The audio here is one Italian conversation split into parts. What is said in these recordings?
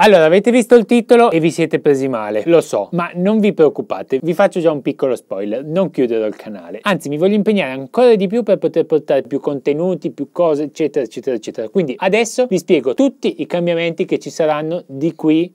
Allora, avete visto il titolo e vi siete presi male, lo so, ma non vi preoccupate, vi faccio già un piccolo spoiler, non chiuderò il canale, anzi mi voglio impegnare ancora di più per poter portare più contenuti, più cose, eccetera, eccetera, eccetera. Quindi adesso vi spiego tutti i cambiamenti che ci saranno di qui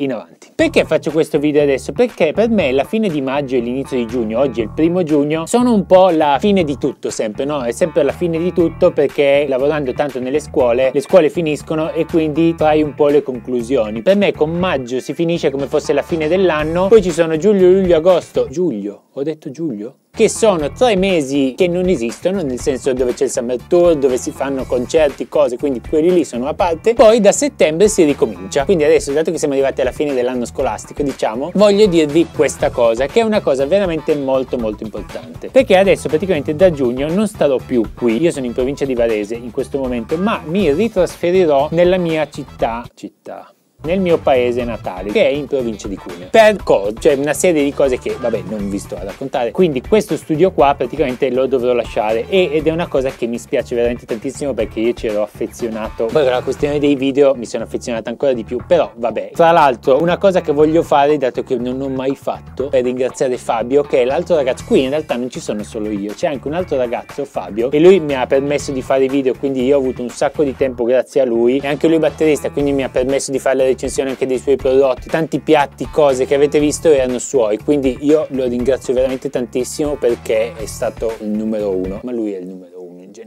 in avanti. Perché faccio questo video adesso? Perché per me la fine di maggio e l'inizio di giugno, oggi è il primo giugno, sono un po' la fine di tutto sempre, no? È sempre la fine di tutto perché lavorando tanto nelle scuole, le scuole finiscono e quindi trai un po' le conclusioni. Per me con maggio si finisce come fosse la fine dell'anno, poi ci sono giugno, luglio, agosto, giugno, ho detto giugno? Che sono tre mesi che non esistono, nel senso dove c'è il Summer Tour, dove si fanno concerti, cose, quindi quelli lì sono a parte. Poi da settembre si ricomincia. Quindi adesso, dato che siamo arrivati alla fine dell'anno scolastico, diciamo, voglio dirvi questa cosa, che è una cosa veramente molto molto importante. Perché adesso praticamente da giugno non starò più qui, io sono in provincia di Varese in questo momento, ma mi ritrasferirò nella mia città, città, nel mio paese natale, che è in provincia di Cuneo. Per code, cioè una serie di cose che, vabbè, non vi sto a raccontare. Quindi questo studio qua praticamente lo dovrò lasciare e, ed è una cosa che mi spiace veramente tantissimo perché io ci ero affezionato. Poi con la questione dei video mi sono affezionato ancora di più, però vabbè. Tra l'altro, una cosa che voglio fare, dato che non ho mai fatto, per ringraziare Fabio, che è l'altro ragazzo. Qui in realtà non ci sono solo io, c'è anche un altro ragazzo, Fabio, e lui mi ha permesso di fare video, quindi io ho avuto un sacco di tempo grazie a lui. E anche lui batterista, quindi mi ha permesso di fare le recensione anche dei suoi prodotti, tanti piatti, cose che avete visto erano suoi, quindi io lo ringrazio veramente tantissimo perché è stato il numero uno, ma lui è il numero uno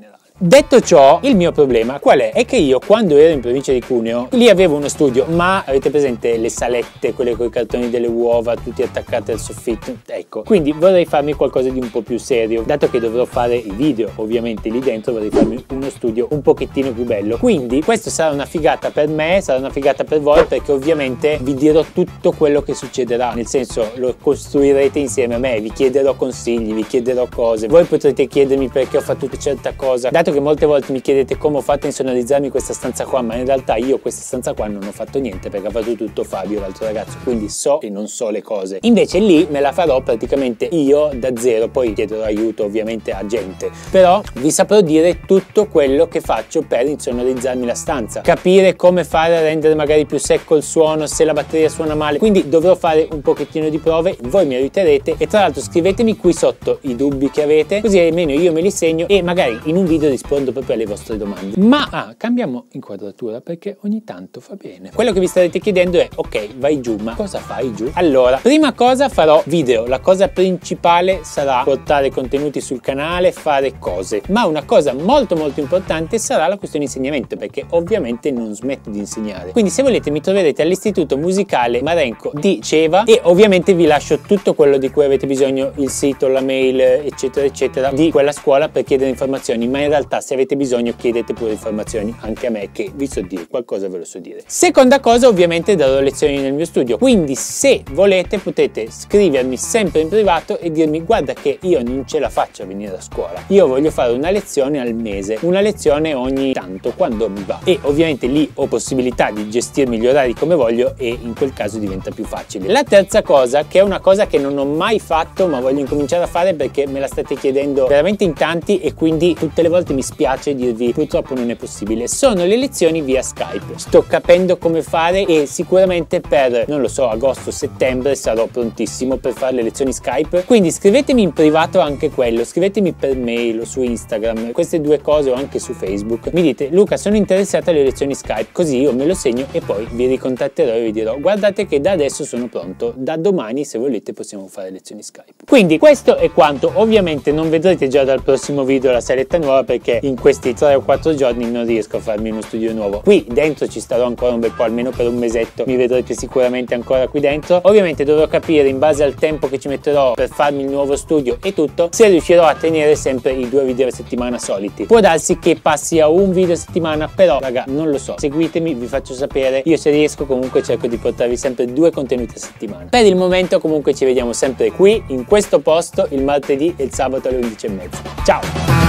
generale. Detto ciò, il mio problema qual è? È che io quando ero in provincia di Cuneo, lì avevo uno studio, ma avete presente le salette, quelle con i cartoni delle uova, tutti attaccati al soffitto? Ecco, quindi vorrei farmi qualcosa di un po' più serio, dato che dovrò fare i video, ovviamente lì dentro vorrei farmi uno studio un pochettino più bello. Quindi questo sarà una figata per me, sarà una figata per voi, perché ovviamente vi dirò tutto quello che succederà, nel senso lo costruirete insieme a me, vi chiederò consigli, vi chiederò cose, voi potrete chiedermi perché ho fatto certa cosa, dato che molte volte mi chiedete come ho fatto a insonorizzarmi questa stanza qua, ma in realtà io questa stanza qua non ho fatto niente perché ha fatto tutto Fabio, l'altro ragazzo, quindi so e non so le cose. Invece lì me la farò praticamente io da zero, poi chiederò aiuto ovviamente a gente, però vi saprò dire tutto quello che faccio per insonorizzarmi la stanza, capire come fare a rendere magari più secco il suono, se la batteria suona male, quindi dovrò fare un pochettino di prove, voi mi aiuterete e tra l'altro scrivetemi qui sotto i dubbi che avete, così almeno io me li segno e magari in un video rispondo proprio alle vostre domande. Ma ah, cambiamo inquadratura perché ogni tanto fa bene. Quello che vi starete chiedendo è ok, vai giù, ma cosa fai giù? Allora, prima cosa farò video, la cosa principale sarà portare contenuti sul canale, fare cose, ma una cosa molto molto importante sarà la questione insegnamento perché ovviamente non smetto di insegnare. Quindi se volete mi troverete all'Istituto Musicale Marenco di Ceva e ovviamente vi lascio tutto quello di cui avete bisogno, il sito, la mail, eccetera eccetera, di quella scuola per chiedere informazioni, ma in realtà se avete bisogno chiedete pure informazioni anche a me che vi so dire qualcosa ve lo so dire. Seconda cosa ovviamente darò lezioni nel mio studio. Quindi se volete potete scrivermi sempre in privato e dirmi guarda che io non ce la faccio a venire a scuola. Io voglio fare una lezione al mese una lezione ogni tanto quando mi va. E ovviamente lì ho possibilità di gestirmi gli orari come voglio e in quel caso diventa più facile. La terza cosa che è una cosa che non ho mai fatto ma voglio incominciare a fare perché me la state chiedendo veramente in tanti e quindi tutte le volte mi spiace dirvi purtroppo non è possibile. Sono le lezioni via Skype. Sto capendo come fare e sicuramente per non lo so agosto settembre sarò prontissimo per fare le lezioni Skype. Quindi scrivetemi in privato anche quello. Scrivetemi per mail o su Instagram. Queste due cose o anche su Facebook. Mi dite Luca sono interessato alle lezioni Skype. Così io me lo segno e poi vi ricontatterò e vi dirò guardate che da adesso sono pronto. Da domani se volete possiamo fare lezioni Skype. Quindi questo è quanto. Ovviamente non vedrete già dal prossimo video la saletta nuova perché in questi 3 o 4 giorni non riesco a farmi uno studio nuovo. Qui dentro ci starò ancora un bel po', almeno per un mesetto, mi vedrete sicuramente ancora qui dentro. Ovviamente dovrò capire in base al tempo che ci metterò per farmi il nuovo studio e tutto, se riuscirò a tenere sempre i due video a settimana soliti. Può darsi che passi a un video a settimana, però raga, non lo so. Seguitemi, vi faccio sapere. Io se riesco comunque cerco di portarvi sempre due contenuti a settimana. Per il momento comunque ci vediamo sempre qui, in questo posto, il martedì e il sabato alle 11.30. Ciao!